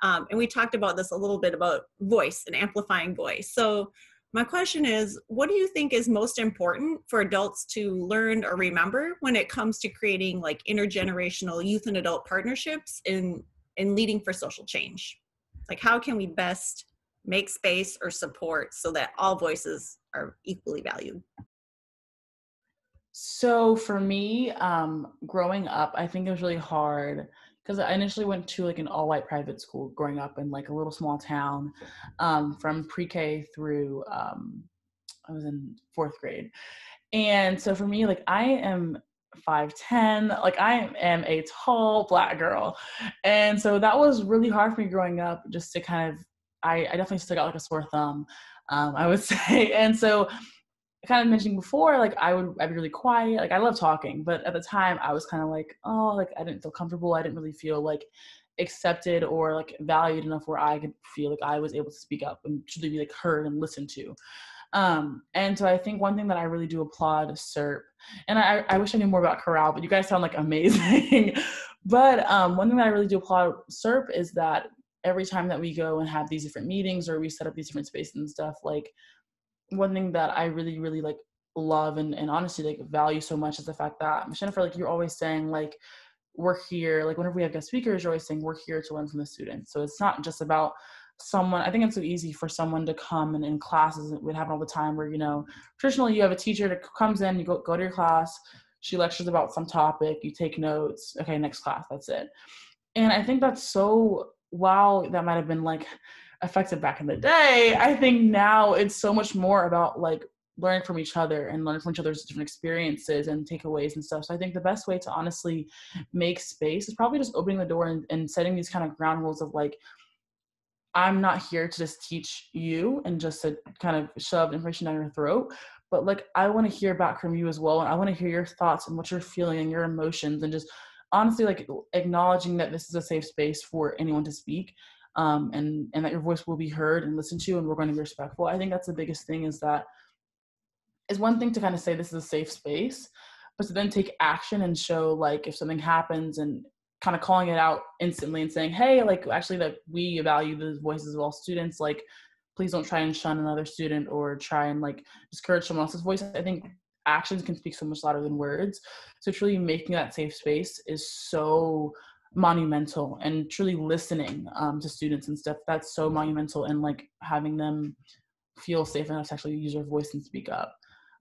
Um, and we talked about this a little bit about voice and amplifying voice. So, my question is what do you think is most important for adults to learn or remember when it comes to creating like intergenerational youth and adult partnerships in in leading for social change? Like how can we best make space or support so that all voices are equally valued? So for me, um, growing up, I think it was really hard because I initially went to like an all white private school growing up in like a little small town um, from pre K through um, I was in fourth grade. And so for me, like I am 5'10, like I am a tall black girl. And so that was really hard for me growing up just to kind of, I, I definitely stuck out like a sore thumb, um, I would say. And so kind of mentioned before, like I would I'd be really quiet. Like I love talking, but at the time I was kind of like, oh, like I didn't feel comfortable. I didn't really feel like accepted or like valued enough where I could feel like I was able to speak up and truly be like heard and listened to. Um, and so I think one thing that I really do applaud SERP, and I, I wish I knew more about Corral, but you guys sound like amazing. but um, one thing that I really do applaud SERP is that every time that we go and have these different meetings or we set up these different spaces and stuff, like one thing that I really, really like love and, and honestly like value so much is the fact that Jennifer, like you're always saying like we're here, like whenever we have guest speakers, you're always saying we're here to learn from the students. So it's not just about someone i think it's so easy for someone to come and in classes would happen all the time where you know traditionally you have a teacher that comes in you go, go to your class she lectures about some topic you take notes okay next class that's it and i think that's so wow that might have been like effective back in the day, I think now it's so much more about like learning from each other and learning from each other's different experiences and takeaways and stuff. So I think the best way to honestly make space is probably just opening the door and, and setting these kind of ground rules of like, I'm not here to just teach you and just to kind of shove information down your throat, but like I want to hear back from you as well. And I want to hear your thoughts and what you're feeling and your emotions and just honestly like acknowledging that this is a safe space for anyone to speak um, and and that your voice will be heard and listened to and we're going to be respectful. I think that's the biggest thing is that it's one thing to kind of say this is a safe space but to then take action and show like if something happens and kind of calling it out instantly and saying hey like actually that we value the voices of all students like please don't try and shun another student or try and like discourage someone else's voice. I think actions can speak so much louder than words. So truly making that safe space is so monumental and truly listening um, to students and stuff. That's so monumental and like having them feel safe enough to actually use their voice and speak up.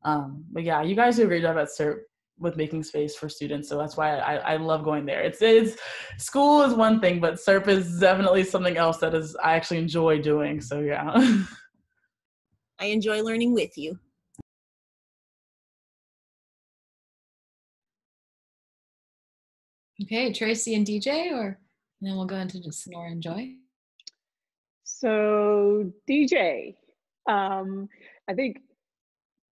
Um, but yeah you guys do a great job at SERP with making space for students so that's why I, I love going there. It's it's school is one thing but SERP is definitely something else that is i actually enjoy doing so yeah. I enjoy learning with you Okay, Tracy and DJ, or and then we'll go into just Sonora and Joy. So DJ, um, I think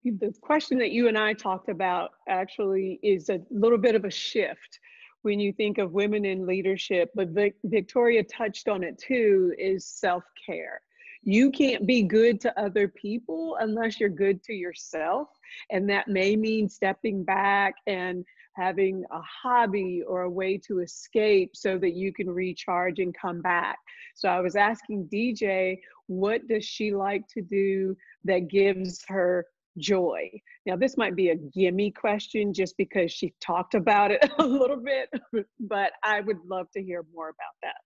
the question that you and I talked about actually is a little bit of a shift when you think of women in leadership, but Vic Victoria touched on it too, is self-care. You can't be good to other people unless you're good to yourself. And that may mean stepping back and having a hobby or a way to escape so that you can recharge and come back. So I was asking DJ, what does she like to do that gives her joy? Now, this might be a gimme question just because she talked about it a little bit, but I would love to hear more about that.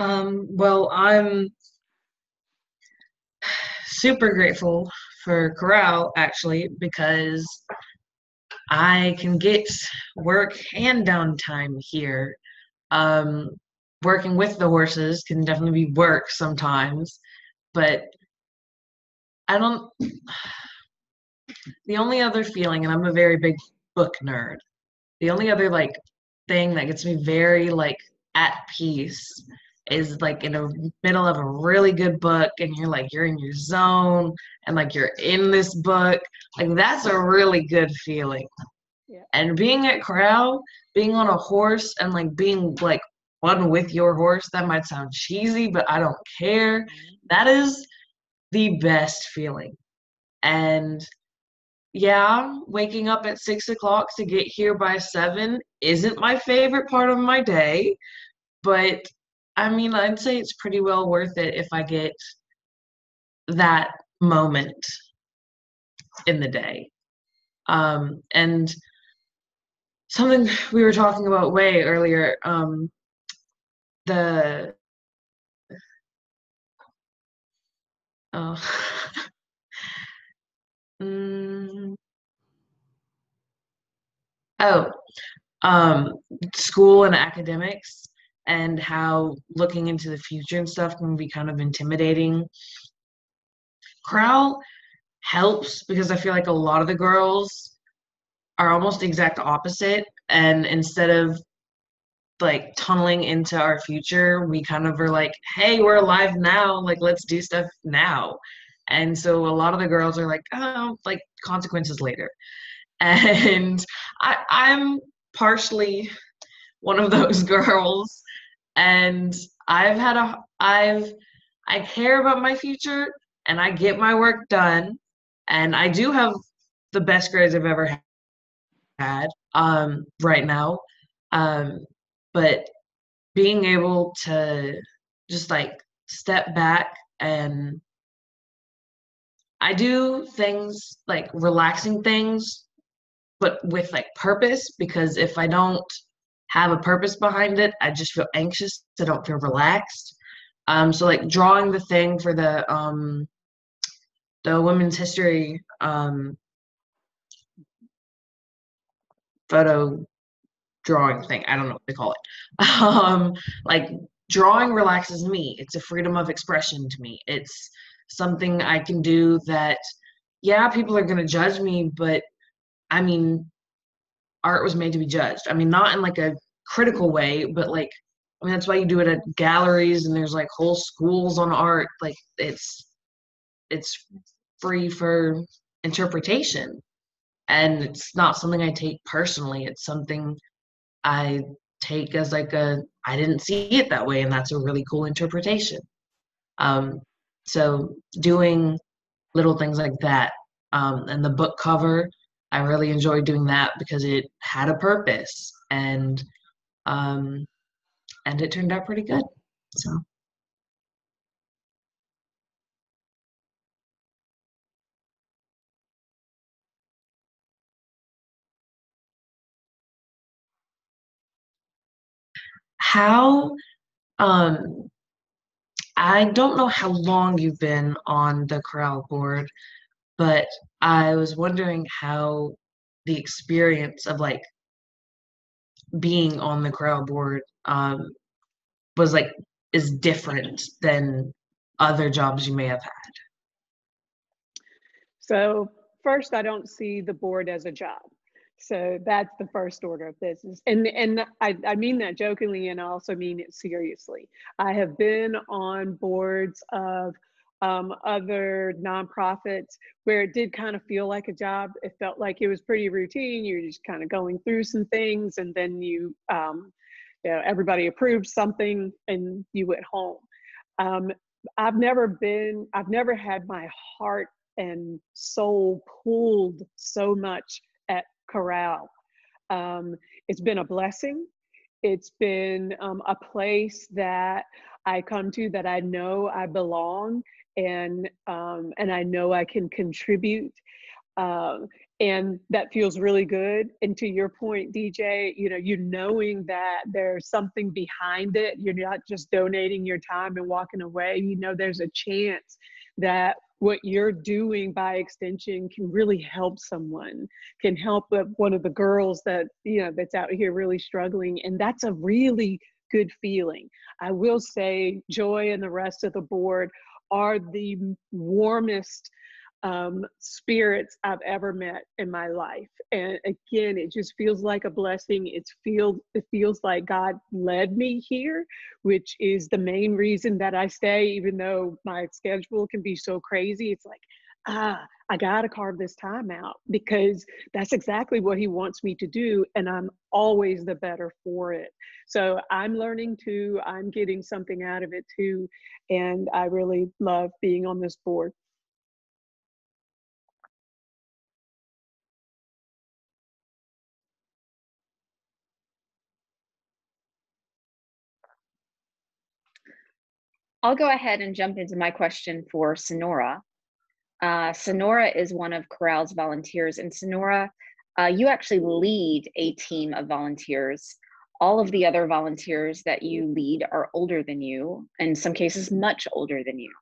Um, well, I'm super grateful for Corral actually because I can get work and downtime here. Um, working with the horses can definitely be work sometimes, but I don't. The only other feeling, and I'm a very big book nerd, the only other like thing that gets me very like at peace is like in the middle of a really good book and you're like you're in your zone and like you're in this book like that's a really good feeling. Yeah. and being at corral being on a horse and like being like one with your horse that might sound cheesy but i don't care. Mm-hmm. That is the best feeling. And yeah waking up at six o'clock to get here by seven isn't my favorite part of my day but I mean, I'd say it's pretty well worth it if I get that moment in the day. Um, and something we were talking about way earlier, um, the oh, mm, oh, um, school and academics and how looking into the future and stuff can be kind of intimidating. Corral helps because I feel like a lot of the girls are almost the exact opposite. And instead of like tunneling into our future, we kind of are like, hey, we're alive now. Like, let's do stuff now. And so a lot of the girls are like, oh, like consequences later. And I, I'm partially one of those girls and I've had a I've I care about my future and I get my work done. And I do have the best grades I've ever had um right now. Um but being able to just like step back and I do things like relaxing things but with like purpose because if I don't have a purpose behind it. I just feel anxious. I don't feel relaxed. Um, so like drawing the thing for the um, the women's history um, photo drawing thing. I don't know what they call it. Um, like drawing relaxes me. It's a freedom of expression to me. It's something I can do that. Yeah, people are gonna judge me, but I mean, art was made to be judged. I mean, not in like a critical way, but like, I mean, that's why you do it at galleries and there's like whole schools on art. Like, it's it's free for interpretation, and it's not something I take personally. It's something I take as like a I didn't see it that way, and that's a really cool interpretation. Um, so doing little things like that, um, and the book cover I really enjoyed doing that because it had a purpose and um, and it turned out pretty good. So how um I don't know how long you've been on the corral board, but I was wondering how the experience of like being on the corral board um, was like is different than other jobs you may have had. So first, I don't see the board as a job. So that's the first order of business. And and I, I mean that jokingly and I also mean it seriously. I have been on boards of um, other nonprofits where it did kind of feel like a job. It felt like it was pretty routine. You're just kind of going through some things and then you, um, you know, everybody approved something and you went home. Um, I've never been, I've never had my heart and soul pulled so much at Corral. Um, it's been a blessing. It's been um, a place that I come to that I know I belong and um, and I know I can contribute. Um, and that feels really good. And to your point, DJ, you know, you knowing that there's something behind it. You're not just donating your time and walking away. You know, there's a chance that what you're doing by extension can really help someone can help one of the girls that you know that's out here really struggling and that's a really good feeling i will say joy and the rest of the board are the warmest um, spirits I've ever met in my life. And again, it just feels like a blessing. It's feel it feels like God led me here, which is the main reason that I stay, even though my schedule can be so crazy. It's like, ah, I gotta carve this time out because that's exactly what he wants me to do, and I'm always the better for it. So I'm learning too, I'm getting something out of it too, and I really love being on this board. I'll go ahead and jump into my question for Sonora. Uh, Sonora is one of Corral's volunteers, and Sonora, uh, you actually lead a team of volunteers. All of the other volunteers that you lead are older than you, in some cases, much older than you.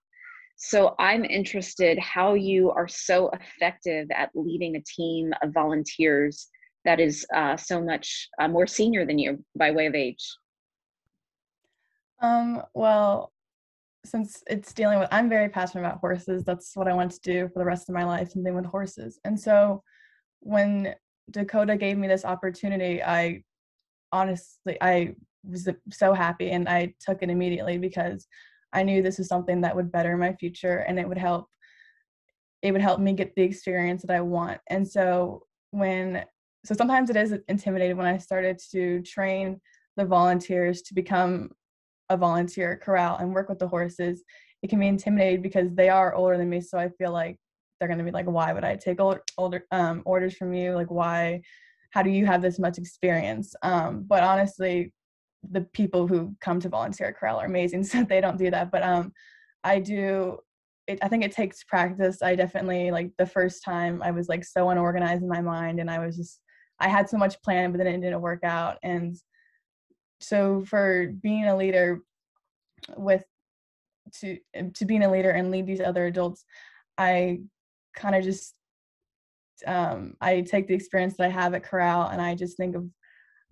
So I'm interested how you are so effective at leading a team of volunteers that is uh, so much uh, more senior than you by way of age. Um, well, since it's dealing with i'm very passionate about horses. That's what i want to do for the rest of my life something with horses. And so when dakota gave me this opportunity i honestly i was so happy and i took it immediately because i knew this was something that would better my future and it would help it would help me get the experience that i want. And so when so sometimes it is intimidating when i started to train the volunteers to become a volunteer corral and work with the horses, it can be intimidating because they are older than me. So I feel like they're going to be like, why would I take older, older um, orders from you? Like, why? How do you have this much experience? Um, but honestly, the people who come to volunteer corral are amazing, so they don't do that. But um, I do. It, I think it takes practice. I definitely like the first time I was like so unorganized in my mind, and I was just I had so much planned, but then it didn't work out. And so for being a leader with to to being a leader and lead these other adults i kind of just um i take the experience that i have at corral and i just think of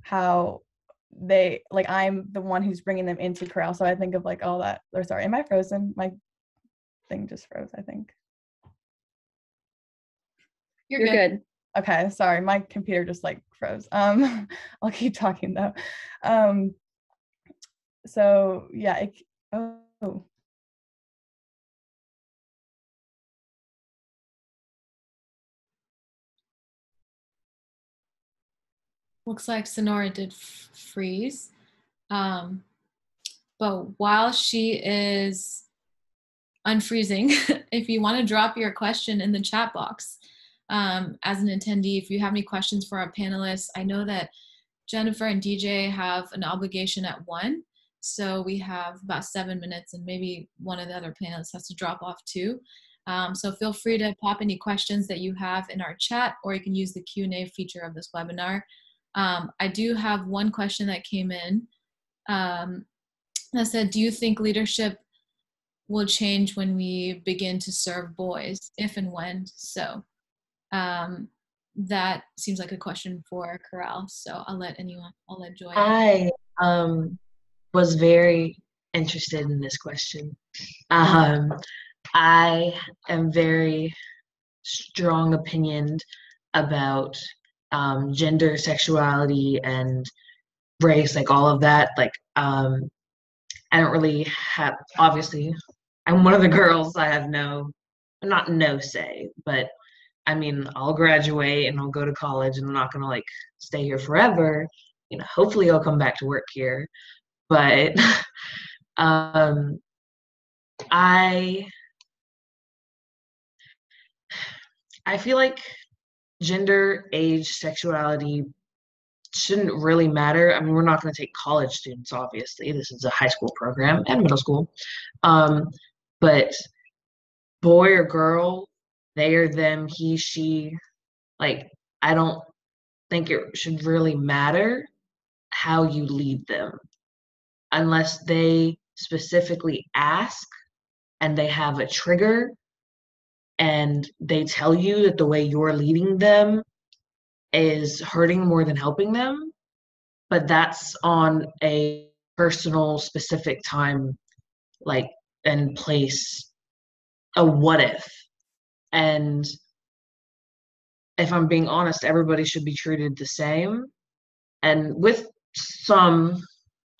how they like i'm the one who's bringing them into corral so i think of like all that or sorry am i frozen my thing just froze i think you're, you're good. good. Okay, sorry, my computer just like froze. Um, I'll keep talking though. Um, so yeah, it, oh. Looks like Sonora did freeze. Um, but while she is unfreezing, if you want to drop your question in the chat box, um, as an attendee. If you have any questions for our panelists, I know that Jennifer and DJ have an obligation at one. So we have about seven minutes and maybe one of the other panelists has to drop off too. Um, so feel free to pop any questions that you have in our chat or you can use the Q&A feature of this webinar. Um, I do have one question that came in um, that said, do you think leadership will change when we begin to serve boys, if and when so? Um, that seems like a question for Corral. So I'll let anyone, I'll let Joy. I um, was very interested in this question. Um, I am very strong opinioned about um, gender, sexuality, and race, like all of that. Like, um, I don't really have, obviously, I'm one of the girls. I have no, not no say, but I mean, I'll graduate and I'll go to college and I'm not gonna like stay here forever. You know, hopefully I'll come back to work here. But um I I feel like gender, age, sexuality shouldn't really matter. I mean, we're not going to take college students, obviously. This is a high school program and middle school. Um, but boy or girl, they or them, he, she. Like, I don't think it should really matter how you lead them unless they specifically ask and they have a trigger and they tell you that the way you're leading them is hurting more than helping them but that's on a personal specific time like and place a what if And if I'm being honest, everybody should be treated the same. And with some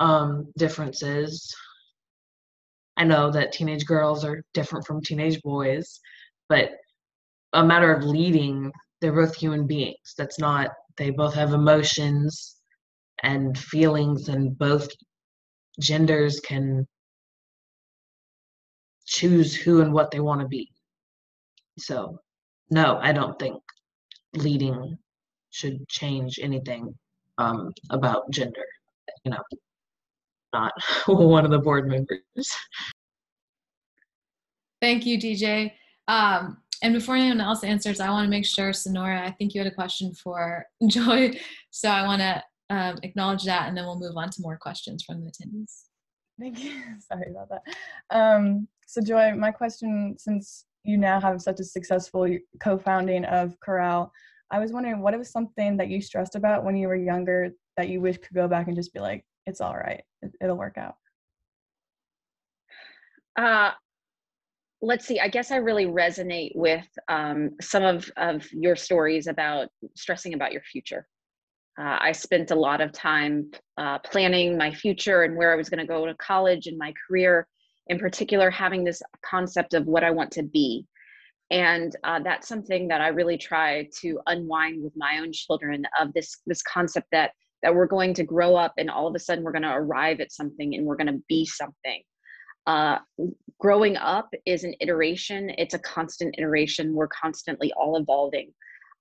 um, differences, I know that teenage girls are different from teenage boys, but a matter of leading, they're both human beings. That's not, they both have emotions and feelings, and both genders can choose who and what they want to be. So, no, I don't think leading should change anything um, about gender. You know, not one of the board members. Thank you, DJ. Um, and before anyone else answers, I want to make sure, Sonora, I think you had a question for Joy. So I want to um, acknowledge that and then we'll move on to more questions from the attendees. Thank you. Sorry about that. Um, so, Joy, my question since you now have such a successful co founding of Corral. I was wondering what was something that you stressed about when you were younger that you wish could go back and just be like, it's all right, it, will work out? Uh, let's see i guess i really resonate with um, some of, of your stories about stressing about your future uh, i spent a lot of time uh, planning my future and where i was going to go to college and my career in particular having this concept of what i want to be. And uh, that's something that i really try to unwind with my own children of this this concept that that we're going to grow up and all of a sudden we're going to arrive at something and we're going to be something. Uh, growing up is an iteration. It's a constant iteration. We're constantly all evolving.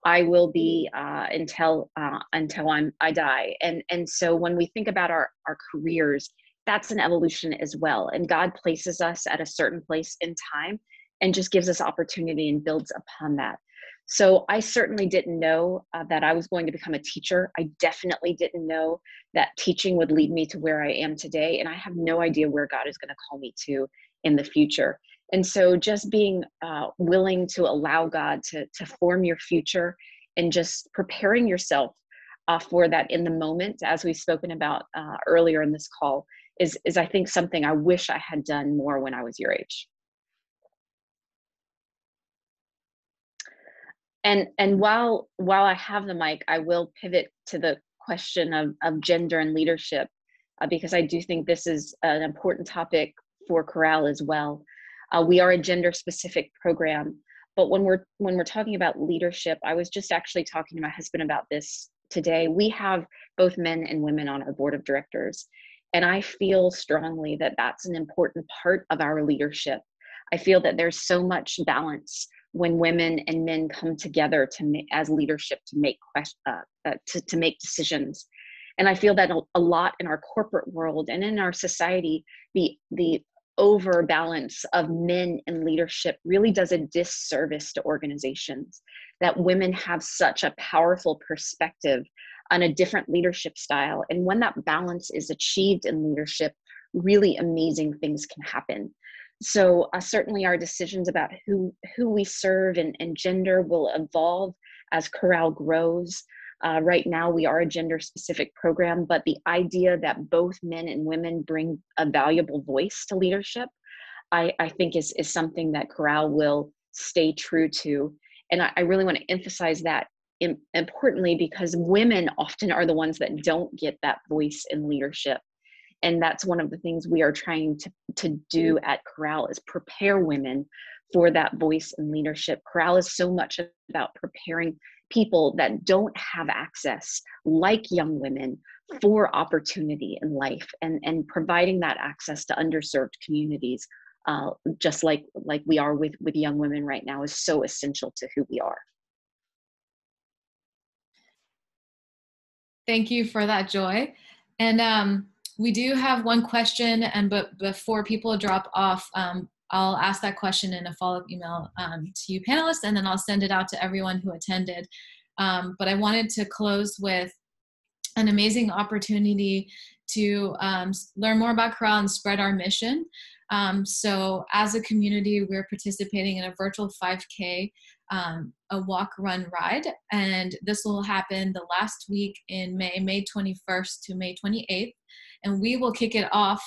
I will be uh, until uh, until i'm i die. And and so when we think about our our careers that's an evolution as well and god places us at a certain place in time and just gives us opportunity and builds upon that so I certainly didn't know uh, that I was going to become a teacher. I definitely didn't know that teaching would lead me to where I am today. And I have no idea where God is going to call me to in the future. And so just being uh, willing to allow God to, to form your future and just preparing yourself uh, for that in the moment, as we've spoken about uh, earlier in this call, is, is I think something I wish I had done more when I was your age. and and while while i have the mic i will pivot to the question of, of gender and leadership uh, because i do think this is an important topic for Corral as well uh, we are a gender specific program but when we're when we're talking about leadership i was just actually talking to my husband about this today we have both men and women on our board of directors and i feel strongly that that's an important part of our leadership. I feel that there's so much balance when women and men come together to as leadership to make uh, uh, to, to make decisions. And i feel that a, lot in our corporate world and in our society the the overbalance of men in leadership really does a disservice to organizations that women have such a powerful perspective on a different leadership style. And when that balance is achieved in leadership really amazing things can happen. So uh, certainly our decisions about who who we serve and, and gender will evolve as Corral grows. Uh, right now we are a gender specific program but the idea that both men and women bring a valuable voice to leadership i, I think is, is something that Corral will stay true to. And i, I really want to emphasize that importantly because women often are the ones that don't get that voice in leadership. And that's one of the things we are trying to, to do at corral is prepare women for that voice and leadership. Corral is so much about preparing people that don't have access like young women for opportunity in life and and providing that access to underserved communities uh, just like like we are with with young women right now is so essential to who we are thank you for that joy and um we do have one question, and but before people drop off, um, I'll ask that question in a follow-up email um, to you panelists, and then I'll send it out to everyone who attended. Um, but I wanted to close with an amazing opportunity to um, learn more about Corral and spread our mission. Um, so as a community, we're participating in a virtual 5K, um, a walk, run, ride, and this will happen the last week in May, May 21st to May 28th and we will kick it off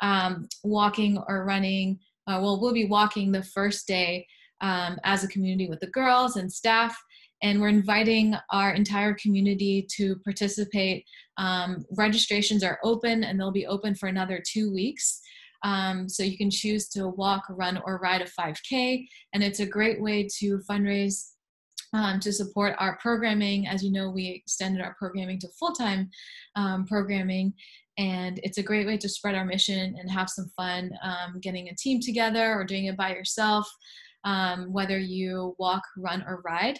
um, walking or running. Uh, well, we'll be walking the first day um, as a community with the girls and staff. And we're inviting our entire community to participate. Um, registrations are open and they'll be open for another two weeks. Um, so you can choose to walk, run, or ride a 5K. And it's a great way to fundraise um, to support our programming. As you know, we extended our programming to full time um, programming. And it's a great way to spread our mission and have some fun um, getting a team together or doing it by yourself, um, whether you walk, run, or ride.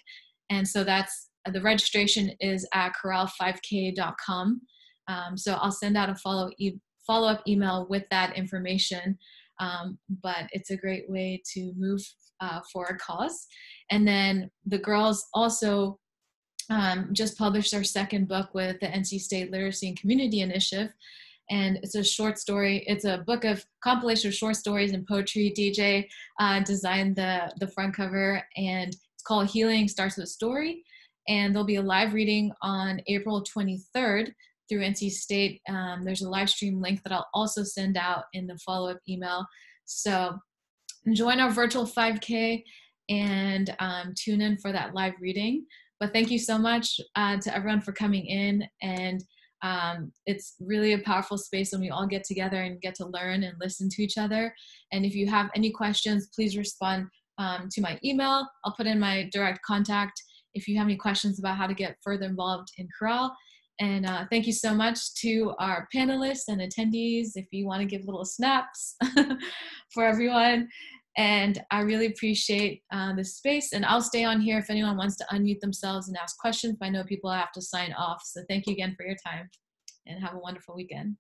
And so that's the registration is at corral5k.com. Um, so I'll send out a follow e- follow up email with that information. Um, but it's a great way to move uh, for a cause. And then the girls also um, just published their second book with the NC State Literacy and Community Initiative. And it's a short story. It's a book of compilation of short stories and poetry. DJ uh, designed the the front cover, and it's called "Healing Starts with a Story." And there'll be a live reading on April 23rd through NC State. Um, there's a live stream link that I'll also send out in the follow up email. So join our virtual 5K and um, tune in for that live reading. But thank you so much uh, to everyone for coming in. And um, it's really a powerful space when we all get together and get to learn and listen to each other. And if you have any questions, please respond um, to my email. I'll put in my direct contact if you have any questions about how to get further involved in Corral. And uh, thank you so much to our panelists and attendees. If you want to give little snaps for everyone. And I really appreciate uh, this space. And I'll stay on here if anyone wants to unmute themselves and ask questions. I know people have to sign off. So thank you again for your time and have a wonderful weekend.